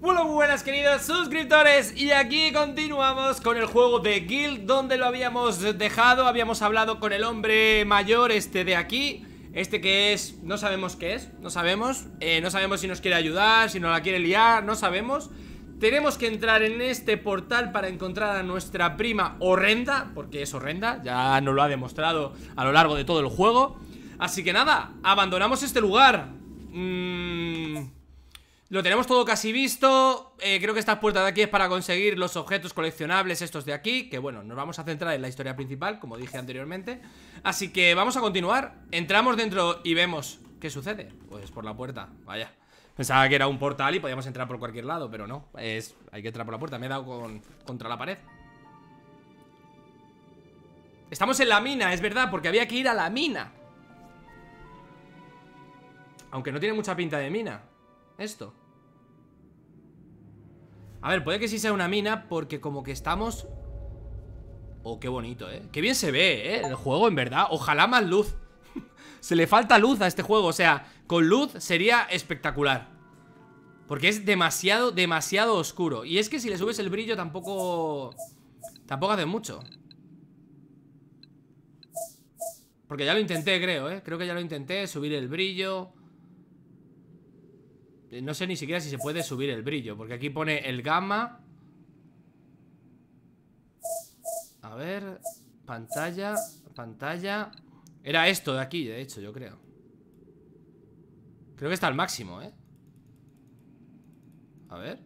Hola buenas queridos suscriptores. Y aquí continuamos con el juego de Guild donde lo habíamos dejado, habíamos hablado con el hombre mayor este de aquí Este que es, no sabemos qué es, no sabemos, eh, no sabemos si nos quiere ayudar, si nos la quiere liar, no sabemos. Tenemos que entrar en este portal para encontrar a nuestra prima horrenda, porque es horrenda, ya nos lo ha demostrado a lo largo de todo el juego. Así que nada, abandonamos este lugar. Mmm... Lo tenemos todo casi visto. Eh, Creo que esta puerta de aquí es para conseguir los objetos coleccionables estos de aquí Que bueno, nos vamos a centrar en la historia principal, como dije anteriormente. Así que vamos a continuar. Entramos dentro y vemos ¿Qué sucede? Pues por la puerta, vaya. Pensaba que era un portal y podíamos entrar por cualquier lado Pero no, es, hay que entrar por la puerta. Me he dado con, contra la pared. Estamos en la mina, es verdad, porque había que ir a la mina. Aunque no tiene mucha pinta de mina esto A ver, puede que sí sea una mina Porque como que estamos Oh, qué bonito, eh Qué bien se ve, eh, el juego, en verdad. Ojalá más luz. Se le falta luz a este juego, o sea Con luz sería espectacular. Porque es demasiado, demasiado oscuro. Y es que si le subes el brillo tampoco Tampoco hace mucho. Porque ya lo intenté, creo, eh Creo que ya lo intenté, subir el brillo no sé ni siquiera si se puede subir el brillo Porque aquí pone el gamma. A ver Pantalla Pantalla. Era esto de aquí, de hecho, yo creo. Creo que está al máximo, ¿eh? A ver.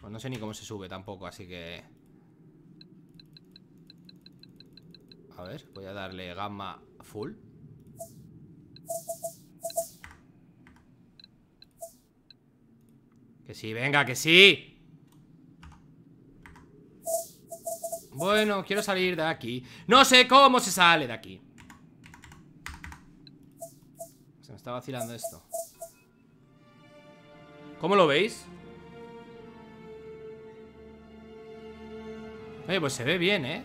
Pues no sé ni cómo se sube tampoco, así que A ver, voy a darle gamma full Que sí, venga, que sí Bueno, quiero salir de aquí No sé cómo se sale de aquí Se me está vacilando esto ¿Cómo lo veis? Oye, pues se ve bien, ¿eh?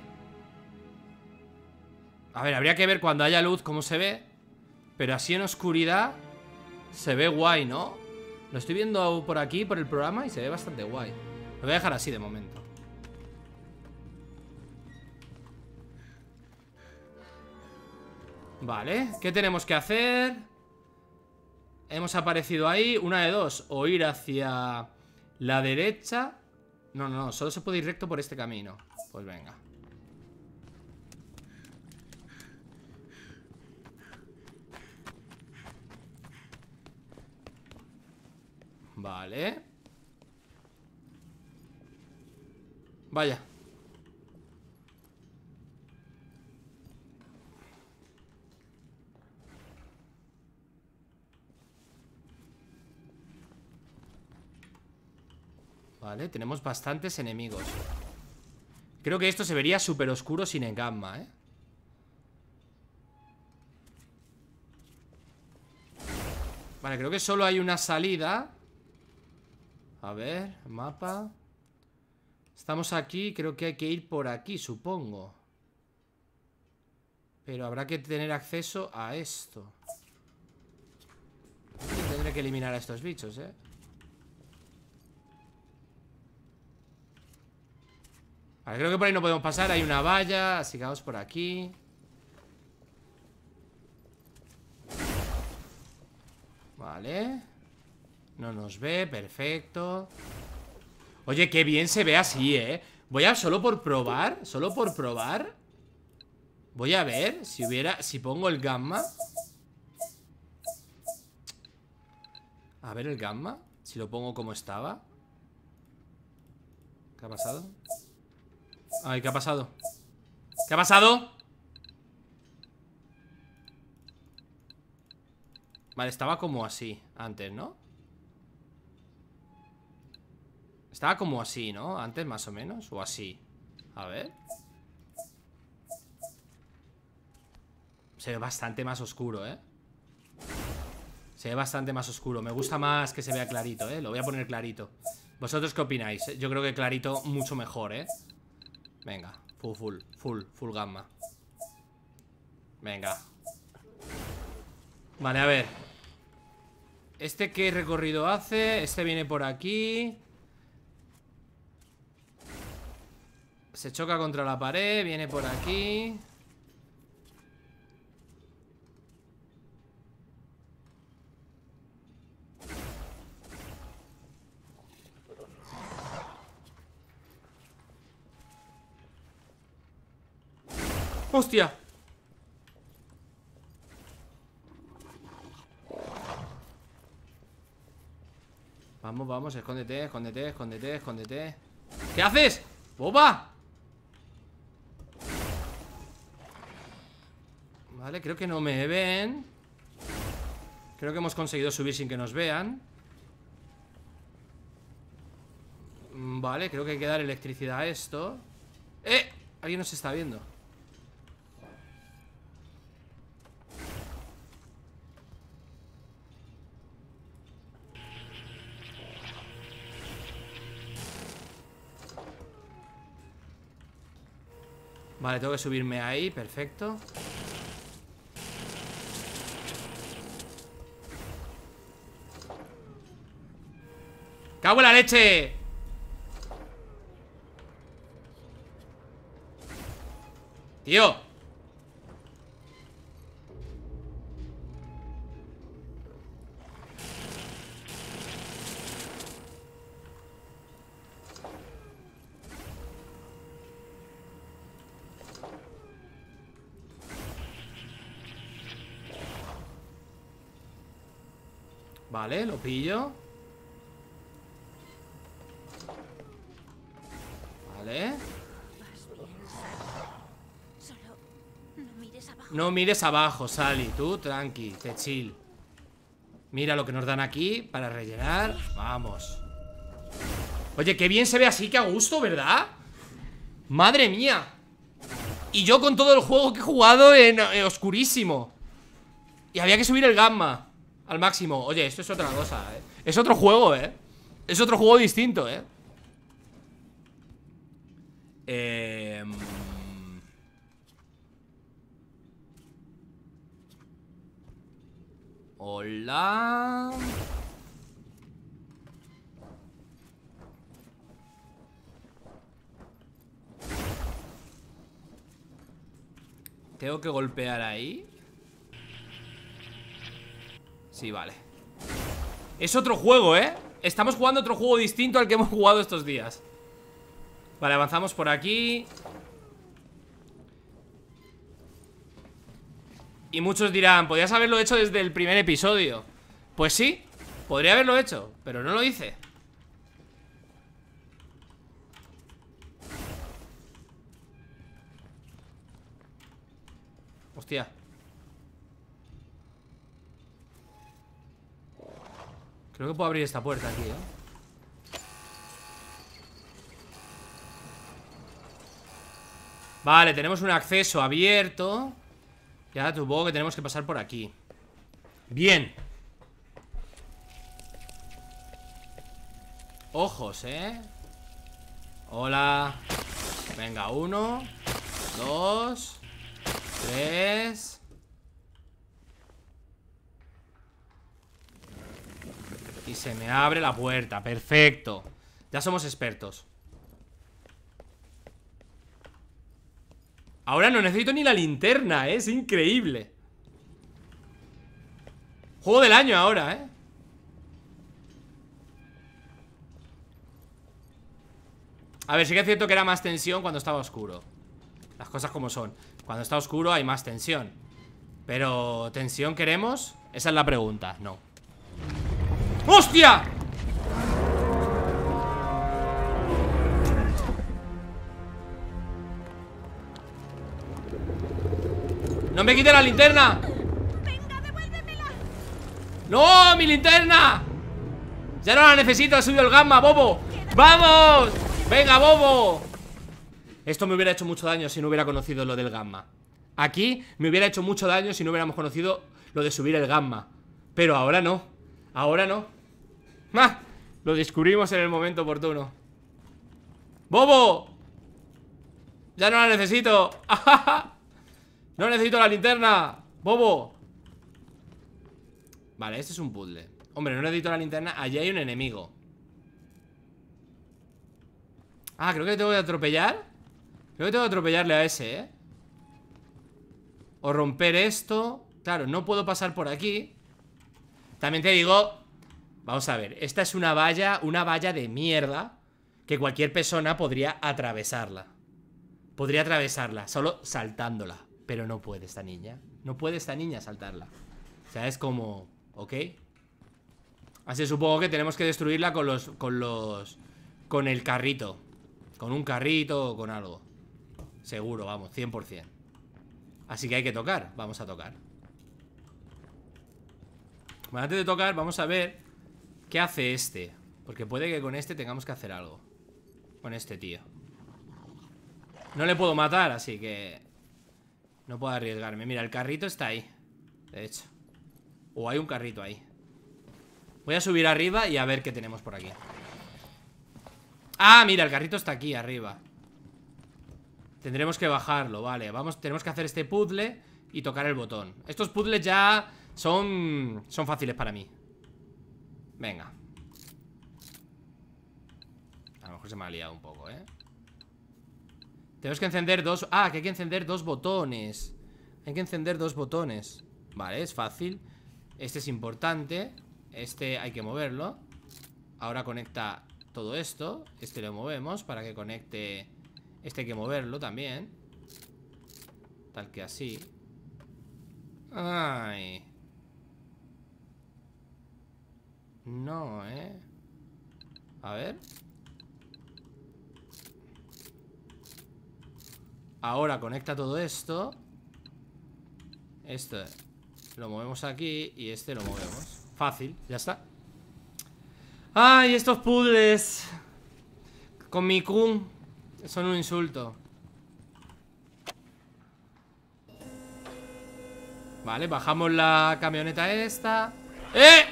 A ver, habría que ver cuando haya luz cómo se ve Pero así en oscuridad Se ve guay, ¿no? Lo estoy viendo por aquí, por el programa Y se ve bastante guay. Lo voy a dejar así de momento. Vale, ¿qué tenemos que hacer? Hemos aparecido ahí Una de dos, o ir hacia la derecha. No, no, no, solo se puede ir recto por este camino. Pues venga Vale. Vaya. Vale, tenemos bastantes enemigos. Creo que esto se vería súper oscuro sin engamma, ¿eh? Vale, creo que solo hay una salida a ver, mapa. Estamos aquí, creo que hay que ir por aquí, supongo. Pero habrá que tener acceso a esto. Tendré que eliminar a estos bichos, eh Vale, creo que por ahí no podemos pasar. Hay una valla, así que vamos por aquí. Vale no nos ve, perfecto Oye, qué bien se ve así, ¿eh? Voy a, solo por probar Solo por probar Voy a ver si hubiera Si pongo el gamma A ver el gamma Si lo pongo como estaba ¿Qué ha pasado? Ay, ¿qué ha pasado? ¿Qué ha pasado? Vale, estaba como así Antes, ¿no? Estaba como así, ¿no? Antes más o menos, o así A ver Se ve bastante más oscuro, ¿eh? Se ve bastante más oscuro Me gusta más que se vea clarito, ¿eh? Lo voy a poner clarito ¿Vosotros qué opináis? Yo creo que clarito mucho mejor, ¿eh? Venga, full, full, full, full gamma Venga Vale, a ver ¿Este qué recorrido hace? Este viene por aquí Se choca contra la pared, viene por aquí ¡Hostia! Vamos, vamos, escóndete, escóndete, escóndete, escóndete ¿Qué haces? ¡Boba! Vale, creo que no me ven. Creo que hemos conseguido subir sin que nos vean. Mm, Vale, creo que hay que dar electricidad a esto. ¡Eh! Alguien nos está viendo. Vale, tengo que subirme ahí, perfecto ¡Cago en la leche! Tío Vale, lo pillo Vale No mires abajo, Sally Tú, tranqui, te chill Mira lo que nos dan aquí Para rellenar, vamos Oye, qué bien se ve así, qué a gusto, ¿verdad? Madre mía Y yo con todo el juego que he jugado en oscurísimo Y había que subir el gamma al máximo Oye, esto es otra cosa, ¿eh? Es otro juego, ¿eh? Es otro juego distinto, ¿eh? Eh... Hola... Tengo que golpear ahí Sí, vale. Es otro juego, ¿eh? Estamos jugando otro juego distinto al que hemos jugado estos días. Vale, avanzamos por aquí Y muchos dirán, podrías haberlo hecho desde el primer episodio Pues sí, podría haberlo hecho Pero no lo hice. Hostia. Creo que puedo abrir esta puerta aquí, ¿eh? Vale, tenemos un acceso abierto Ya supongo que tenemos que pasar por aquí. Bien. Ojos, ¿eh? Hola. Venga, uno Dos Tres. Y se me abre la puerta, perfecto. Ya somos expertos Ahora no necesito ni la linterna, ¿eh? es increíble Juego del año ahora, ¿eh? A ver, sí que es cierto que era más tensión cuando estaba oscuro Las cosas como son Cuando está oscuro hay más tensión Pero, ¿tensión queremos? Esa es la pregunta, no ¡Hostia! ¡No me quite la linterna! ¡Venga, devuélvemela! ¡No! ¡Mi linterna! Ya no la necesito, ha subido el gamma, bobo ¡Vamos! ¡Venga, bobo! Esto me hubiera hecho mucho daño si no hubiera conocido lo del gamma Aquí me hubiera hecho mucho daño si no hubiéramos conocido lo de subir el gamma Pero ahora no Ahora no ¡Ah! Lo descubrimos en el momento oportuno ¡Bobo! Ya no la necesito No necesito la linterna Bobo Vale, este es un puzzle. Hombre, no necesito la linterna Allí hay un enemigo. Ah, creo que tengo que atropellar. Creo que tengo que atropellarle a ese, ¿eh? O romper esto. Claro, no puedo pasar por aquí. También te digo Vamos a ver, esta es una valla Una valla de mierda Que cualquier persona podría atravesarla. Podría atravesarla Solo saltándola Pero no puede esta niña. No puede esta niña saltarla. O sea, es como... ¿Ok? Así supongo que tenemos que destruirla con los... Con los... Con el carrito. Con un carrito o con algo. Seguro, vamos, 100% Así que hay que tocar, vamos a tocar. Bueno, antes de tocar vamos a ver ¿Qué hace este? Porque puede que con este tengamos que hacer algo. Con este tío. No le puedo matar, así que No puedo arriesgarme. Mira, el carrito está ahí De hecho. O hay un carrito ahí. Voy a subir arriba y a ver qué tenemos por aquí. Ah, mira, el carrito está aquí arriba. Tendremos que bajarlo, vale. Vamos, tenemos que hacer este puzzle Y tocar el botón. Estos puzzles ya son, son fáciles para mí. Venga. A lo mejor se me ha liado un poco, ¿eh? Tenemos que encender dos... Ah, que hay que encender dos botones. Hay que encender dos botones. Vale, es fácil. Este es importante. Este hay que moverlo. Ahora conecta todo esto. Este lo movemos para que conecte. Este hay que moverlo también. Tal que así. Ay. No, eh A ver Ahora conecta todo esto. Este Lo movemos aquí Y este lo movemos. Fácil, ya está. Ay, estos puzzles Con mi Kun Son un insulto. Vale, bajamos la camioneta esta. ¡Eh!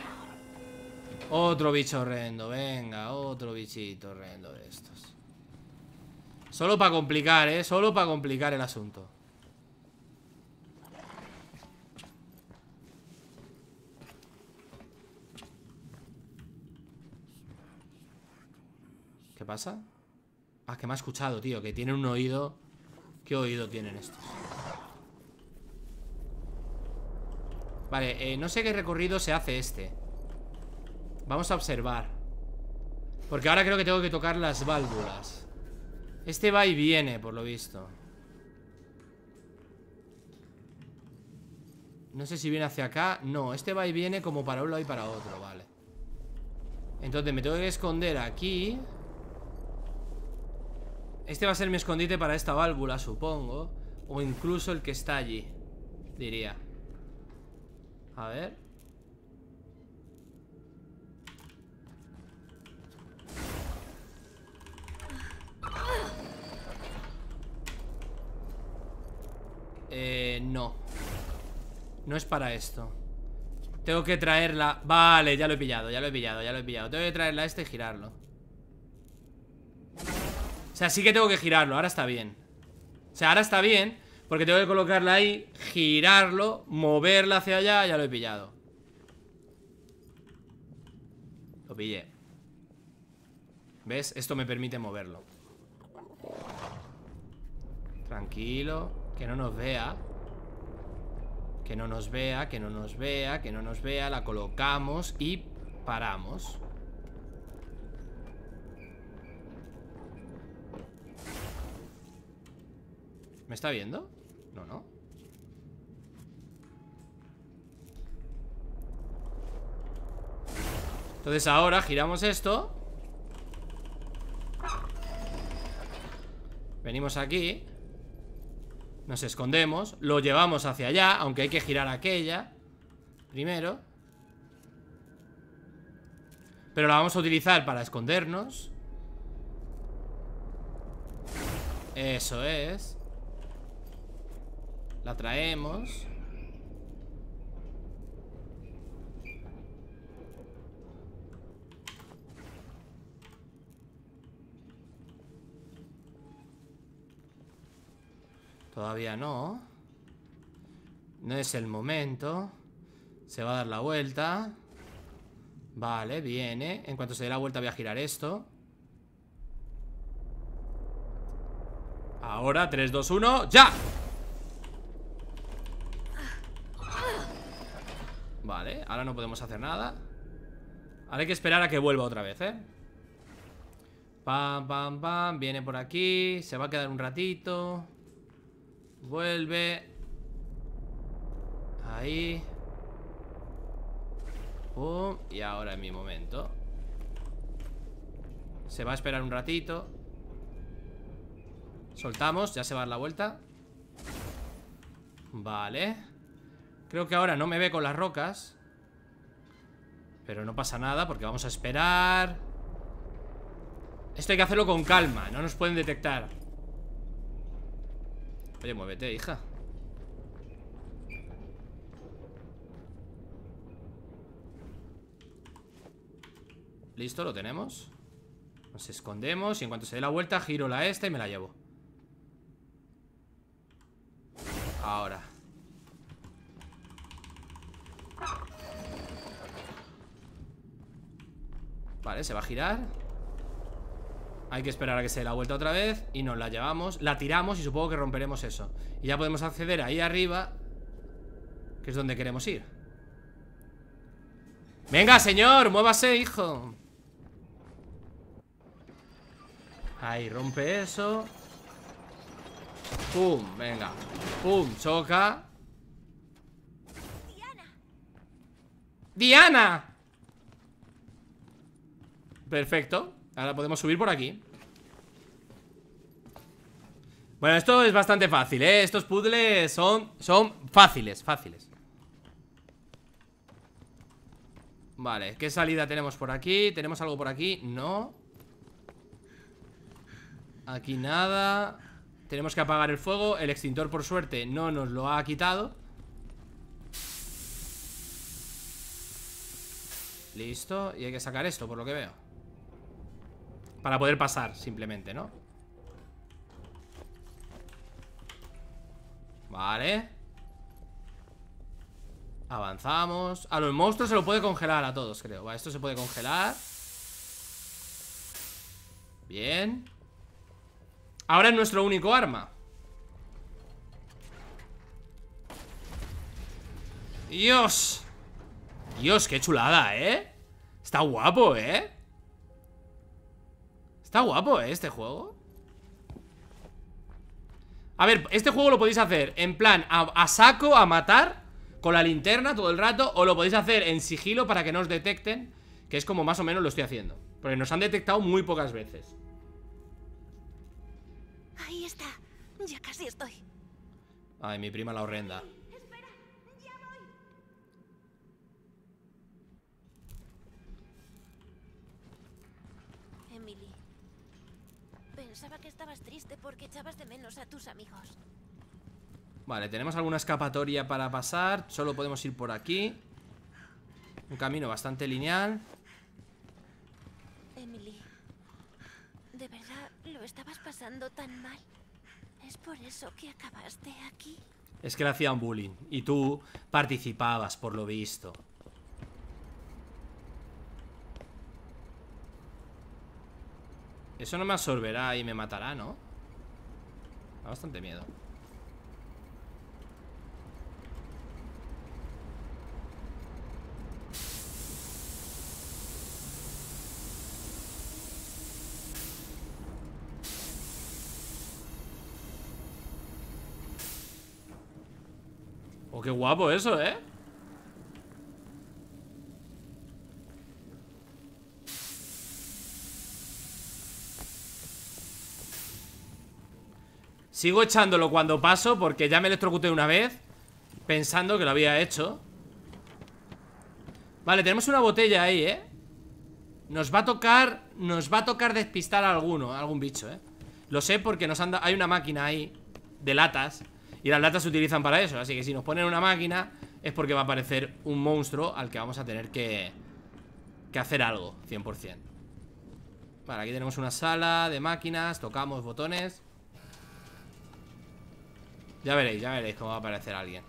Otro bicho horrendo, venga Otro bichito horrendo de estos Solo para complicar, ¿eh? Solo para complicar el asunto ¿Qué pasa? Ah, que me ha escuchado, tío Que tiene un oído ¿Qué oído tienen estos? Vale, eh, no sé qué recorrido se hace este Vamos a observar Porque ahora creo que tengo que tocar las válvulas Este va y viene, por lo visto. No sé si viene hacia acá. No, este va y viene como para un lado y para otro, vale. Entonces me tengo que esconder aquí. Este va a ser mi escondite para esta válvula, supongo. O incluso el que está allí Diría. A ver Eh, no. No es para esto. Tengo que traerla. Vale, ya lo he pillado, ya lo he pillado, ya lo he pillado. Tengo que traerla a este y girarlo. Sea, sí que tengo que girarlo, ahora está bien. O sea, ahora está bien Porque tengo que colocarla ahí, girarlo Moverla hacia allá, ya lo he pillado. Lo pillé. ¿Ves? Esto me permite moverlo. Tranquilo Que no nos vea Que no nos vea, que no nos vea Que no nos vea, la colocamos Y paramos. ¿Me está viendo? No, no. Entonces ahora giramos esto. Venimos aquí Nos escondemos Lo llevamos hacia allá Aunque hay que girar aquella Primero. Pero la vamos a utilizar para escondernos. Eso es. La traemos Todavía no. No es el momento. Se va a dar la vuelta. Vale, viene. En cuanto se dé la vuelta voy a girar esto. Ahora, 3, 2, 1, ¡ya! Vale, ahora no podemos hacer nada. Ahora hay que esperar a que vuelva otra vez, ¿eh? Pam, pam, pam Viene por aquí Se va a quedar un ratito Vuelve. Ahí. Pum. Y ahora es mi momento. Se va a esperar un ratito. Soltamos, ya se va a dar la vuelta. Vale. Creo que ahora no me ve con las rocas. Pero no pasa nada Porque vamos a esperar. Esto hay que hacerlo con calma No nos pueden detectar Oye, muévete, hija. Listo, lo tenemos Nos escondemos y en cuanto se dé la vuelta Giro la esta y me la llevo. Ahora. Vale, se va a girar Hay que esperar a que se dé la vuelta otra vez Y nos la llevamos, la tiramos y supongo que romperemos eso. Y ya podemos acceder ahí arriba Que es donde queremos ir. Venga, señor, muévase, hijo. Ahí, rompe eso. Pum, venga. Pum, choca. Diana. ¡Diana! Perfecto Ahora podemos subir por aquí. Bueno, esto es bastante fácil, ¿eh? Estos puzzles son, son fáciles, fáciles. Vale, ¿qué salida tenemos por aquí? ¿Tenemos algo por aquí? No. Aquí nada. Tenemos que apagar el fuego. El extintor, por suerte, no nos lo ha quitado. Listo, y hay que sacar esto, por lo que veo para poder pasar, simplemente, ¿no? Vale. Avanzamos. A los monstruos se lo puede congelar a todos, creo. Vale, esto se puede congelar. Bien. Ahora es nuestro único arma. Dios. Dios, qué chulada, ¿eh? Está guapo, ¿eh? Está guapo, ¿eh? Este juego A ver, este juego lo podéis hacer En plan, a, a, saco, a matar Con la linterna todo el rato O lo podéis hacer en sigilo para que no os detecten Que es como más o menos lo estoy haciendo Porque nos han detectado muy pocas veces Ahí está. Ya casi estoy. Ay, mi prima la horrenda Pensaba que estabas triste porque echabas de menos a tus amigos. Vale, tenemos alguna escapatoria para pasar Solo podemos ir por aquí Un camino bastante lineal Emily. ¿De verdad lo estabas pasando tan mal? ¿Es por eso que acabaste aquí? Es que le hacían bullying Y tú participabas, por lo visto Eso no me absorberá y me matará, ¿no? Da bastante miedo Oh, qué guapo eso, ¿eh? Sigo echándolo cuando paso porque ya me electrocuté una vez Pensando que lo había hecho Vale, tenemos una botella ahí, ¿eh? Nos va a tocar Nos va a tocar despistar a alguno Algún bicho, ¿eh? Lo sé porque nos hay una máquina ahí De latas Y las latas se utilizan para eso Así que si nos ponen una máquina Es porque va a aparecer un monstruo Al que vamos a tener que Que hacer algo, 100% Vale, aquí tenemos una sala de máquinas Tocamos botones ya veréis, ya veréis cómo va a aparecer alguien.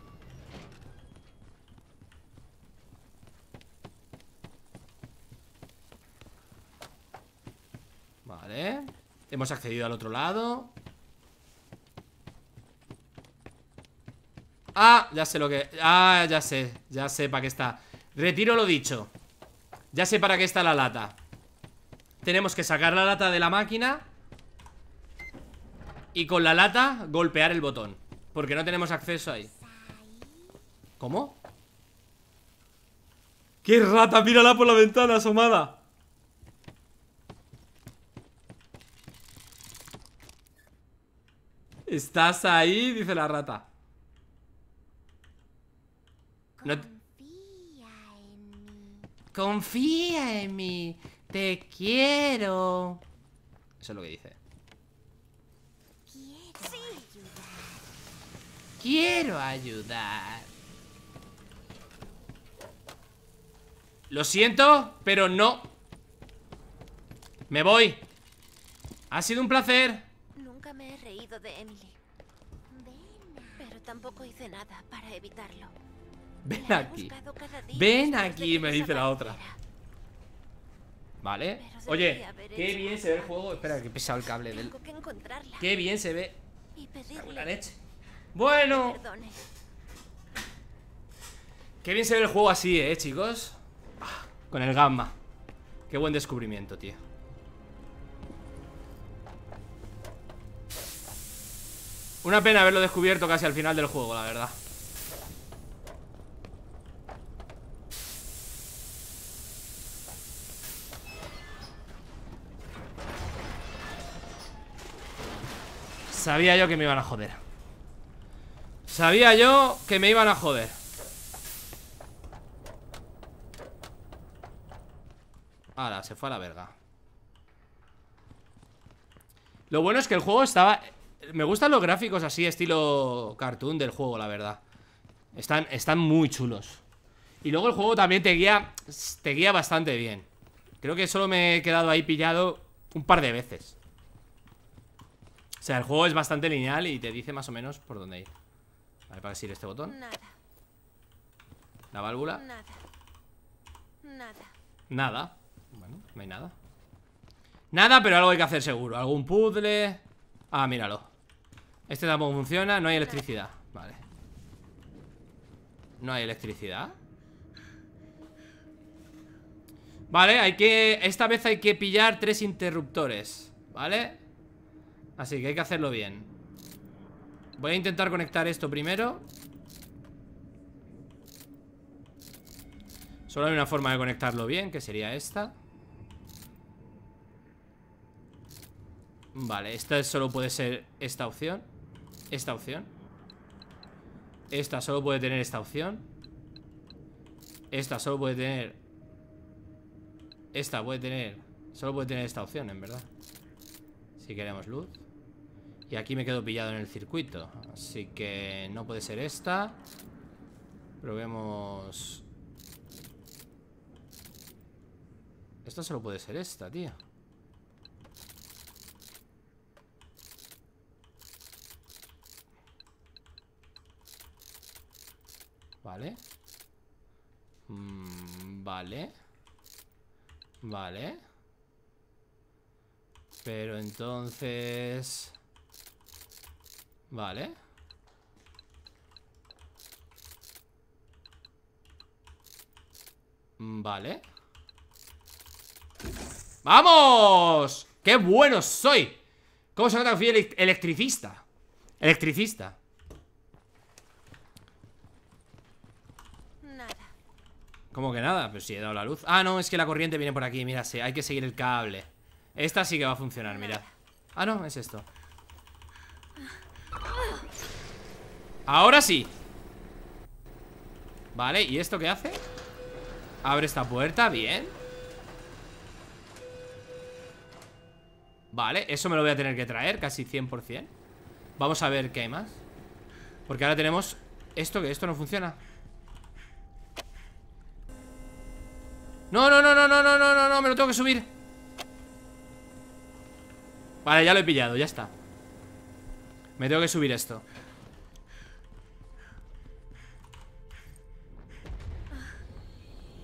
Vale. Hemos accedido al otro lado. Ah, ya sé lo que... Ah, ya sé, ya sé para qué está. Retiro lo dicho. Ya sé para qué está la lata. Tenemos que sacar la lata de la máquina y con la lata golpear el botón porque no tenemos acceso ahí ¿Cómo? ¡Qué rata! Mírala por la ventana asomada ¿Estás ahí? Dice la rata Confía en mí. Confía en mí. Te quiero. Eso es lo que dice. Quiero ayudar. Quiero ayudar. Lo siento, pero no. Me voy. Ha sido un placer. Nunca me he reído de Emily. Pero tampoco hice nada para evitarlo. Ven aquí. Ven aquí, me dice la otra. ¿Vale? Oye, qué bien se ve el juego. Espera, que he pisado el cable del. Qué bien se ve. la leche. Bueno, perdone. qué bien se ve el juego así, eh, chicos. Ah, Con el gamma. Qué buen descubrimiento, tío. Una pena haberlo descubierto casi al final del juego, la verdad. Sabía yo que me iban a joder. Sabía yo que me iban a joder. Ahora, se fue a la verga. Lo bueno es que el juego estaba... Me gustan los gráficos así, estilo cartoon del juego, la verdad. Están, están muy chulos. Y luego el juego también te guía, te guía bastante bien. Creo que solo me he quedado ahí pillado un par de veces. O sea, el juego es bastante lineal y te dice más o menos por dónde ir. Vale, para seguir este botón. Nada, La válvula. nada. Nada. Nada. Bueno, no hay nada. Nada, pero algo hay que hacer seguro. Algún puzzle. Ah, míralo. Este tampoco funciona. No hay electricidad. Vale. No hay electricidad. Vale, hay que... Esta vez hay que pillar tres interruptores. ¿Vale? Así que hay que hacerlo bien. Voy a intentar conectar esto primero. Solo hay una forma de conectarlo bien, que sería esta. Vale, esta solo puede ser esta opción. Esta opción. Esta solo puede tener esta opción. Esta solo puede tener... Esta puede tener... Solo puede tener esta opción, en verdad. Si queremos luz. Y aquí me quedo pillado en el circuito. Así que no puede ser esta. Probemos... Esta solo puede ser esta, tío. Vale. Mm, vale. Vale. Pero entonces... Vale. Mm, Vale. ¡Vamos! ¡Qué bueno soy! ¿Cómo se nota que fui elec- electricista? Electricista. Nada. ¿Cómo que nada? Pues si he dado la luz Ah, no, es que la corriente viene por aquí, mira, sí, hay que seguir el cable Esta sí que va a funcionar, mirad Ah, no, es esto Ahora sí. Vale, ¿y esto qué hace? Abre esta puerta, bien. Vale, eso me lo voy a tener que traer Casi 100% Vamos a ver qué hay más. Porque ahora tenemos Esto que esto no funciona. No, no, no, no, no, no, no, no, no, me lo tengo que subir. Vale, ya lo he pillado, ya está. Me tengo que subir esto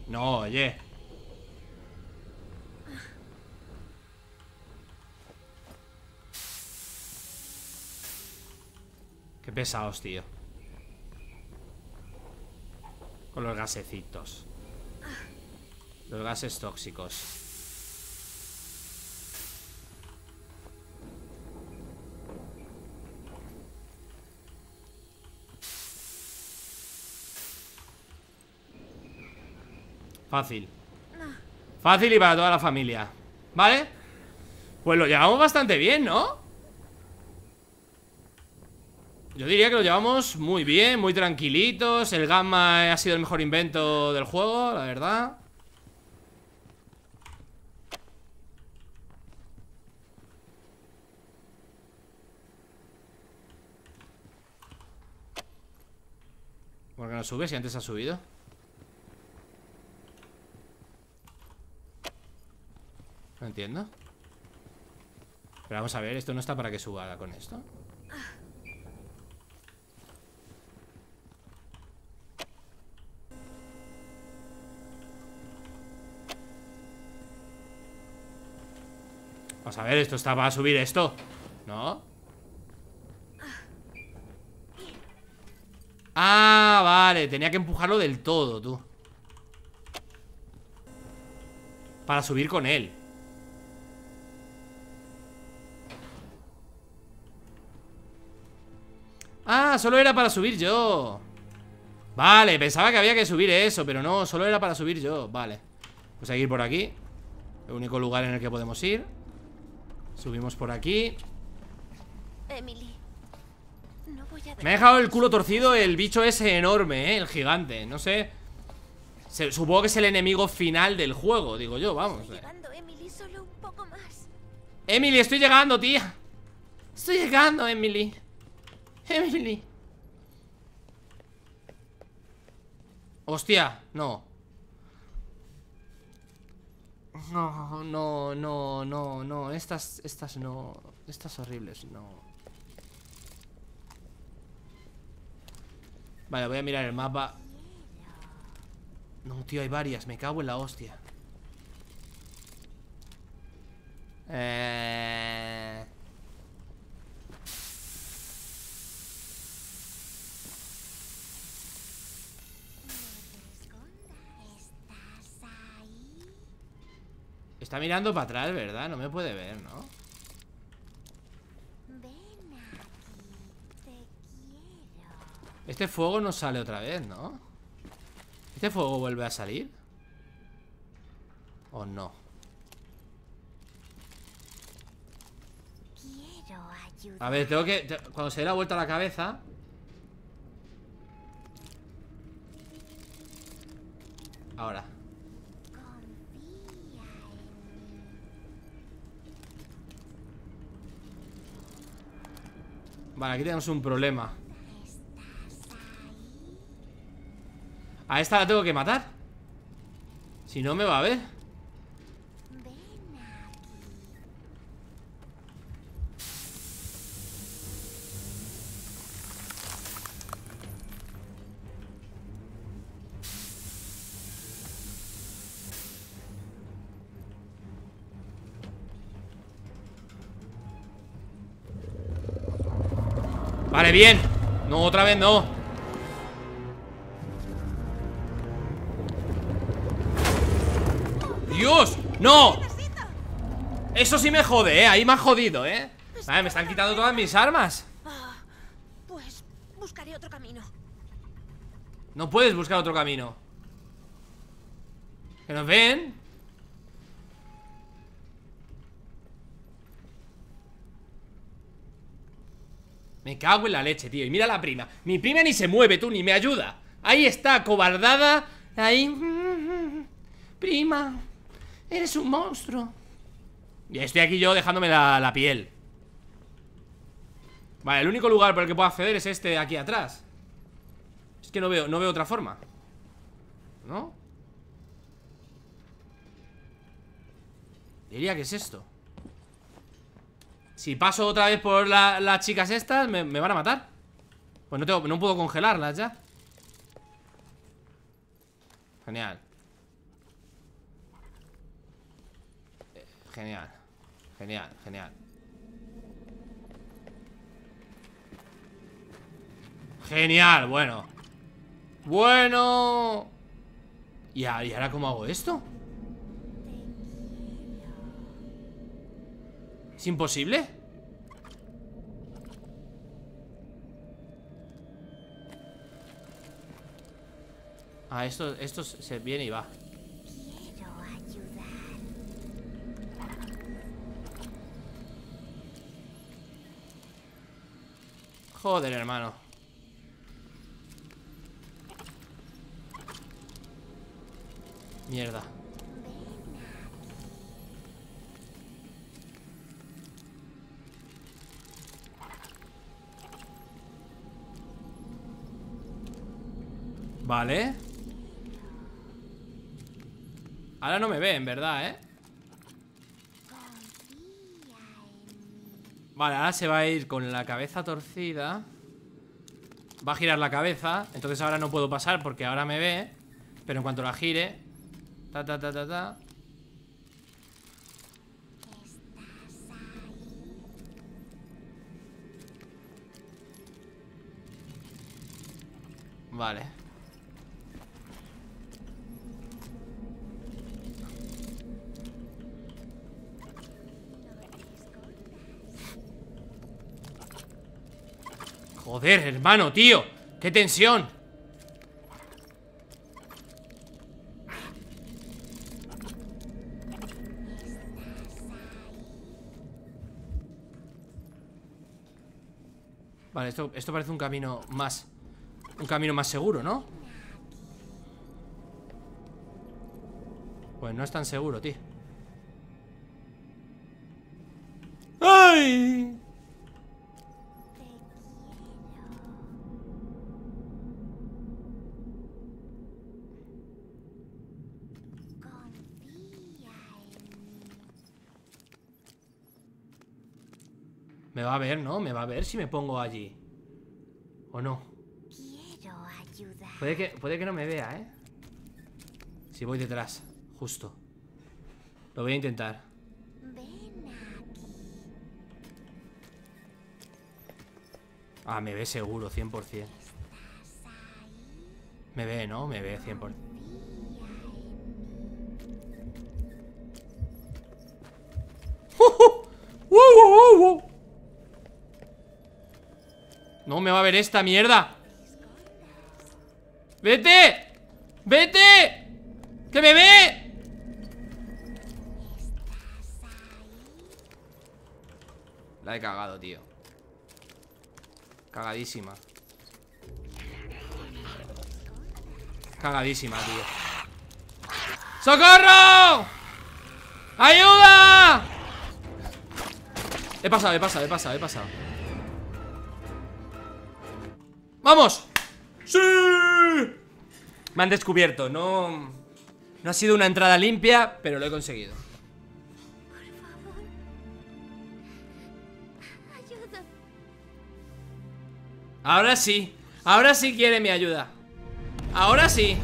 No, oye. Qué pesados, tío. Con los gasecitos. Los gases tóxicos. Fácil Fácil y para toda la familia ¿Vale? Pues lo llevamos bastante bien, ¿no? Yo diría que lo llevamos muy bien, muy tranquilitos El gamma ha sido el mejor invento del juego, la verdad ¿Por qué no sube si antes ha subido? Entiendo. Pero vamos a ver, esto no está para que suba con esto. Vamos a ver, esto está para subir esto ¿No? Ah, vale, tenía que empujarlo del todo, tú. Para subir con él Ah, solo era para subir yo. Vale, pensaba que había que subir eso Pero no, solo era para subir yo. Vale, pues hay que ir por aquí. El único lugar en el que podemos ir. Subimos por aquí. Emily, no voy a Me ha dejado el culo torcido el bicho ese enorme, ¿eh? El gigante, no sé. Se- Supongo que es el enemigo final del juego Digo yo, vamos. Estoy llegando, Emily, solo un poco más. Emily, estoy llegando, tía. Estoy llegando, Emily. Emily Hostia, no. No, no, no, no, no. Estas, estas no. Estas horribles, no. Vale, voy a mirar el mapa. No, tío, hay varias. Me cago en la hostia. Eh... Está mirando para atrás, ¿verdad? No me puede ver, ¿no? Ven aquí, te quiero. Este fuego no sale otra vez, ¿no? ¿Este fuego vuelve a salir? ¿O no? Quiero ayudar. A ver, tengo que... Cuando se dé la vuelta a la cabeza Ahora Vale, aquí tenemos un problema. A esta la tengo que matar Si no me va a ver Vale, bien No, otra vez no ¡Dios! ¡No! Eso sí me jode, ¿eh? Ahí me ha jodido, ¿eh? Vale, me están quitando todas mis armas pues buscaré otro camino. No puedes buscar otro camino ¿Que nos ven? Me cago en la leche, tío. Y mira la prima. Mi prima ni se mueve, tú, ni me ayuda. Ahí está, cobardada. Ahí. Prima Eres un monstruo. Y estoy aquí yo dejándome la, piel. Vale, el único lugar por el que puedo acceder es este de aquí atrás. Es que no veo, no veo otra forma. ¿No? Diría que es esto Si paso otra vez por la- las chicas estas me, me van a matar. Pues no, tengo, no puedo congelarlas ya. Genial. Genial. Genial, genial. Genial, bueno. Bueno. ¿Y ahora cómo hago esto? Imposible? Ah, esto, esto se viene y va. Joder, hermano. Mierda Vale. Ahora no me ve, en verdad, ¿eh? Vale, ahora se va a ir con la cabeza torcida. Va a girar la cabeza. Entonces ahora no puedo pasar porque ahora me ve. Pero en cuanto la gire Ta ta ta ta ta. Vale Joder, hermano, tío ¡Qué tensión! Vale, esto, esto parece un camino más Un camino más seguro, ¿no? Pues no es tan seguro, tío ¡Ay! Me va a ver, ¿no? Me va a ver si me pongo allí. ¿O no? Puede que, puede que no me vea, ¿eh? Si voy detrás, justo. Lo voy a intentar. Ah, me ve seguro, 100% Me ve, ¿no? Me ve 100% ¡Uh, uh, uh, no me va a ver esta mierda ¡Vete! ¡Vete! ¡Que me ve! La he cagado, tío Cagadísima Cagadísima, tío ¡Socorro! ¡Ayuda! He pasado, he pasado, he pasado, he pasado ¡Vamos! ¡Sí! Me han descubierto, no... No ha sido una entrada limpia, pero lo he conseguido. Por favor Ayuda. Ahora sí. Ahora sí quiere mi ayuda. Ahora sí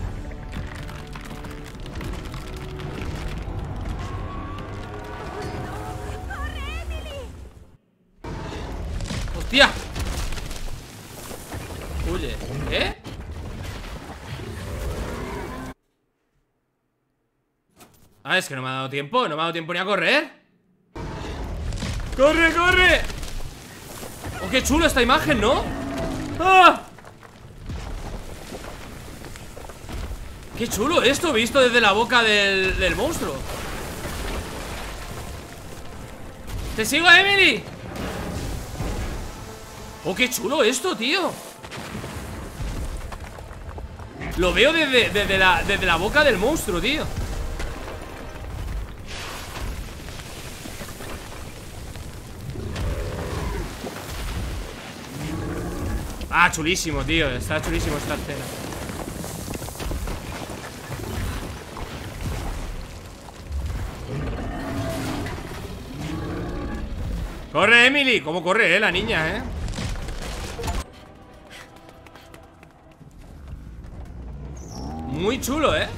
Ah, es que no me ha dado tiempo No me ha dado tiempo ni a correr ¡Corre, corre! ¡Oh, qué chulo esta imagen, ¿no? ¡Ah! ¡Qué chulo esto visto desde la boca del, del monstruo! ¡Te sigo, Emily! ¡Oh, qué chulo esto, tío! Lo veo desde, la, desde la boca del monstruo, tío Ah, chulísimo, tío Está chulísimo esta escena Corre, Emily ¿Cómo corre, eh, la niña, eh? Muy chulo, ¿eh?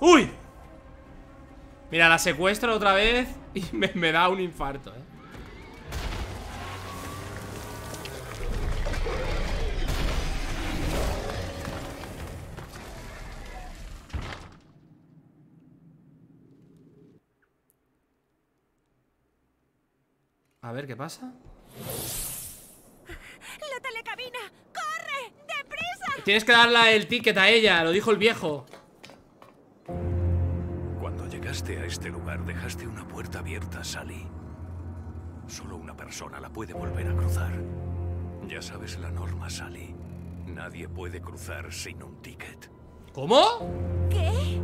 ¡Uy! Mira, la secuestro otra vez y me, me da un infarto, eh A ver, ¿qué pasa? ¡La telecabina! ¡Corre! ¡Deprisa! Tienes que darle el ticket a ella, lo dijo el viejo. Llegaste a este lugar dejaste una puerta abierta, Sally. Solo una persona la puede volver a cruzar. Ya sabes la norma, Sally. Nadie puede cruzar sin un ticket. ¿Cómo? ¿Qué?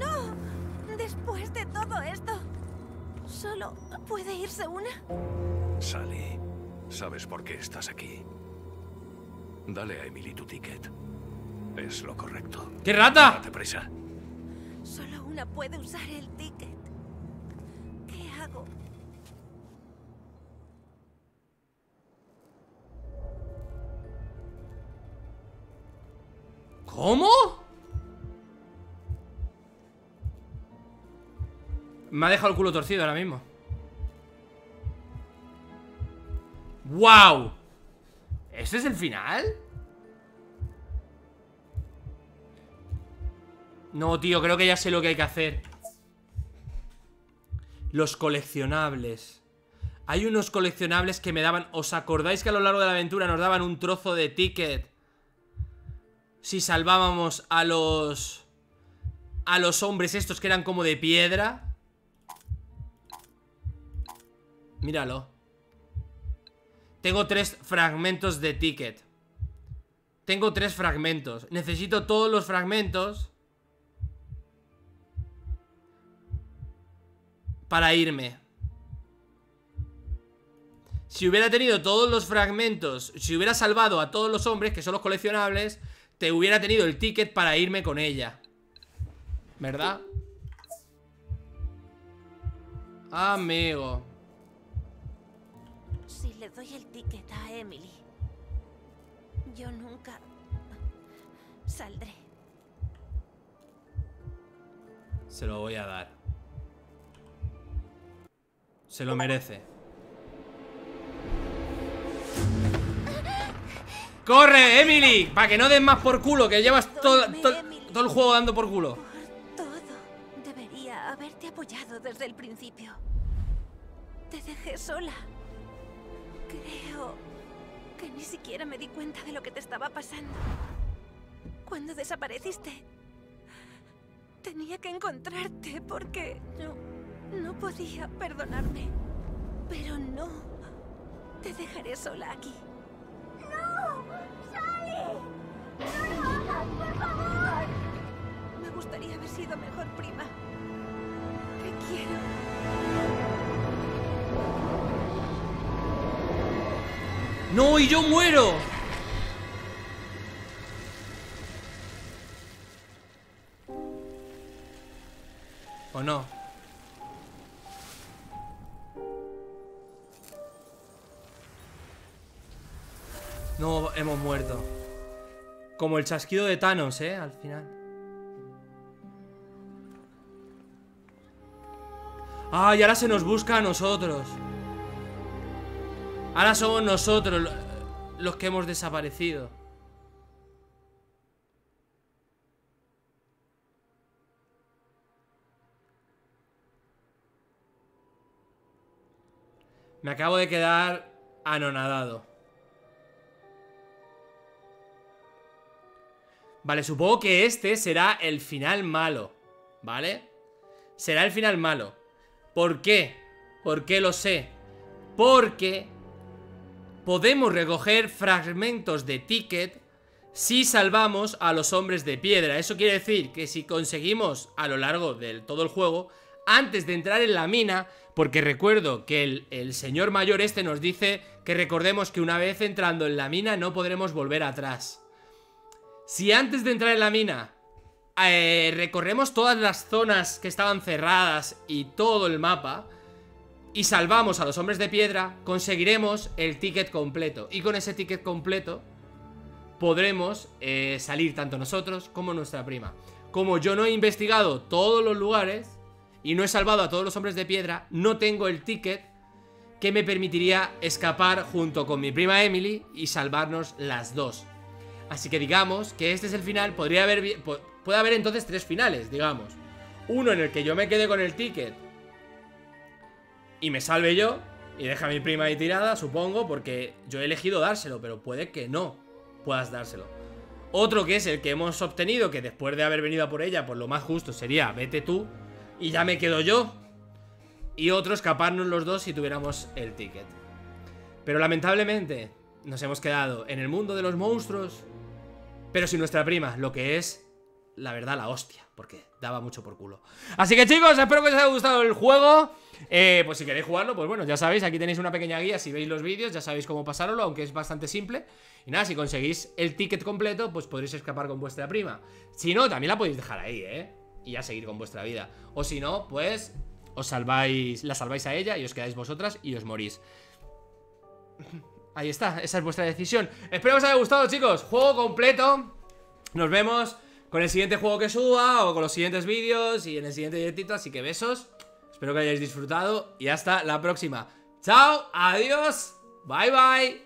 ¡No! Después de todo esto, ¿solo puede irse una? Sally, ¿sabes por qué estás aquí? Dale a Emily tu ticket. Es lo correcto. ¡Qué rata! Date prisa. Solo una puede usar el ticket. ¿Qué hago? ¿Cómo? Me ha dejado el culo torcido ahora mismo ¡Wow! ¿Este es el final? No, tío, creo que ya sé lo que hay que hacer. Los coleccionables. Hay unos coleccionables que me daban... ¿Os acordáis que a lo largo de la aventura nos daban un trozo de ticket? Si salvábamos a los... A los hombres estos que eran como de piedra. Míralo. Tengo tres fragmentos de ticket. Tengo tres fragmentos. Necesito todos los fragmentos Para irme. Si hubiera tenido todos los fragmentos Si hubiera salvado a todos los hombres Que son los coleccionables Te hubiera tenido el ticket para irme con ella. ¿Verdad? Amigo. Si le doy el ticket a Emily, yo nunca saldré. Se lo voy a dar Se lo merece ¡Corre, Emily! Para que no des más por culo Que llevas todo, todo el juego dando por culo Por todo. Debería haberte apoyado desde el principio. Te dejé sola. Creo que ni siquiera me di cuenta de lo que te estaba pasando. Cuando desapareciste, tenía que encontrarte porque no, no podía perdonarme. Pero no, te dejaré sola aquí. ¡No! ¡Sally! ¡No lo hagas, por favor! Me gustaría haber sido mejor prima. Te quiero. ¡No, y yo muero! ¿O no? Hemos muerto Como el chasquido de Thanos, ¿eh? Al final Ah, y ahora se nos busca a nosotros Ahora somos nosotros lo- los que hemos desaparecido. Me acabo de quedar anonadado. Vale, supongo que este será el final malo, ¿vale? Será el final malo. ¿Por qué? ¿Por qué lo sé? Porque podemos recoger fragmentos de ticket si salvamos a los hombres de piedra. Eso quiere decir que si conseguimos a lo largo de todo el juego, antes de entrar en la mina, porque recuerdo que el, el señor mayor este nos dice que recordemos que una vez entrando en la mina no podremos volver atrás. Si antes de entrar en la mina eh, recorremos todas las zonas que estaban cerradas y todo el mapa, y salvamos a los hombres de piedra, conseguiremos el ticket completo. Y con ese ticket completo podremos eh, salir tanto nosotros como nuestra prima. Como yo no he investigado todos los lugares y no he salvado a todos los hombres de piedra, no tengo el ticket que me permitiría escapar junto con mi prima Emily y salvarnos las dos. Así que digamos que este es el final, podría haber... Puede haber entonces tres finales, digamos. Uno en el que yo me quede con el ticket y me salve yo y deja a mi prima ahí tirada, supongo, porque yo he elegido dárselo, pero puede que no puedas dárselo. Otro que es el que hemos obtenido, que después de haber venido a por ella, pues lo más justo sería vete tú y ya me quedo yo. Y otro escaparnos los dos si tuviéramos el ticket. Pero lamentablemente nos hemos quedado en el mundo de los monstruos, pero sin nuestra prima, lo que es, la verdad, la hostia, porque daba mucho por culo. Así que chicos, espero que os haya gustado el juego. Eh, pues si queréis jugarlo, pues bueno, ya sabéis, aquí tenéis una pequeña guía, si veis los vídeos, ya sabéis cómo pasarlo, aunque es bastante simple. Y nada, si conseguís el ticket completo, pues podréis escapar con vuestra prima. Si no, también la podéis dejar ahí, ¿eh? Y ya seguir con vuestra vida. O si no, pues os salváis, la salváis a ella y os quedáis vosotras y os morís. Ahí está, esa es vuestra decisión. Espero que os haya gustado, chicos. Juego completo. Nos vemos con el siguiente juego que suba o con los siguientes vídeos y en el siguiente directito. Así que besos. Espero que hayáis disfrutado y hasta la próxima. Chao, adiós, bye bye.